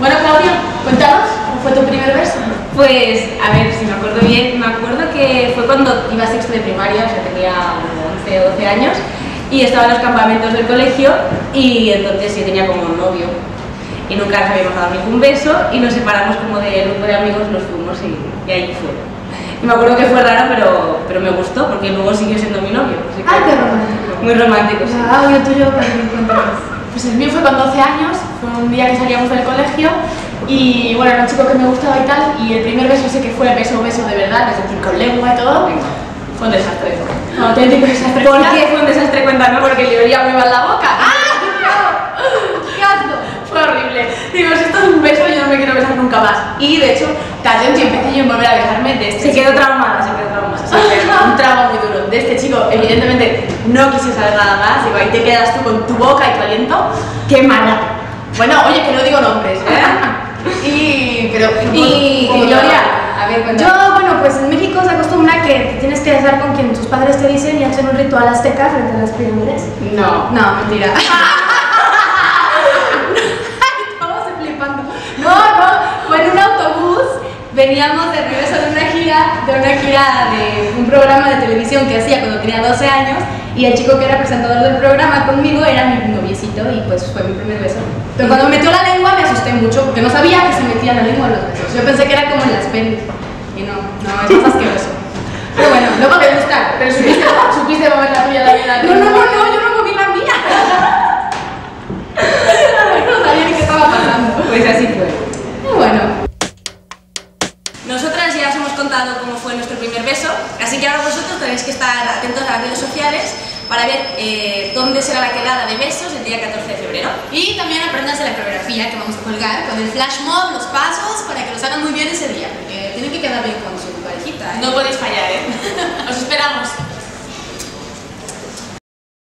Bueno, Claudia, cuéntanos, ¿cómo fue tu primer beso? Pues, a ver, si me acuerdo bien, me acuerdo que fue cuando iba a sexto de primaria, o sea, tenía como 11 o 12 años, y estaba en los campamentos del colegio, y entonces sí tenía como un novio. Y nunca nos habíamos dado ningún beso, y nos separamos como del grupo de amigos, nos fuimos, y, y ahí fue. Y me acuerdo que fue raro, pero, pero me gustó, porque luego siguió siendo mi novio. así que- ¡Ay, qué romántico! Muy romántico, sí. Ah, yo tuyo, cuéntanos. Pues el mío fue con 12 años, fue un día que salíamos del colegio y bueno, era un chico que me gustaba y tal, y el primer beso sé que fue beso, beso de verdad, es decir, con lengua y todo, fue un desastre. Un auténtico desastre. ¿Por qué fue un desastre? Cuéntanos. Porque le olía muy mal la boca. ¡Ah! ¡Qué asco! Fue horrible. Digo, si esto es un beso, yo no me quiero besar nunca más. Y de hecho, tardé un tiempecillo en volver a besarme de este se quedó traumada. Sí, un trauma muy duro. De este chico, evidentemente, no quise saber nada más. Digo, ahí te quedas tú con tu boca y tu aliento. ¡Qué mala! Bueno, oye, que no digo nombres, ¿eh? y, pero... Y, como Gloria, a ver. Yo, bueno, pues en México se acostumbra que te tienes que besar con quien tus padres te dicen y hacer un ritual azteca frente a las pirámides. No. No, mentira. Estamos flipando. No, no, fue en un autobús. Veníamos de regreso de una gira, de una gira de un programa de televisión que hacía cuando tenía 12 años y el chico que era presentador del programa conmigo era mi noviecito y pues fue mi primer beso. Pero cuando me metió la lengua me asusté mucho porque no sabía que se metía la lengua en los besos. Yo pensé que era como en las pelis y no, no, es más asqueroso. Pero bueno, luego me gusta, pero supiste, supiste mover la tuya también. No, no, no, no, yo no moví la mía. no sabía ni qué estaba pasando. Pues así fue. Contado cómo fue nuestro primer beso, así que ahora vosotros tenéis que estar atentos a las redes sociales para ver eh, dónde será la quedada de besos el día 14 de febrero. Y también aprendas de la coreografía que vamos a colgar con el flash mob, los pasos, para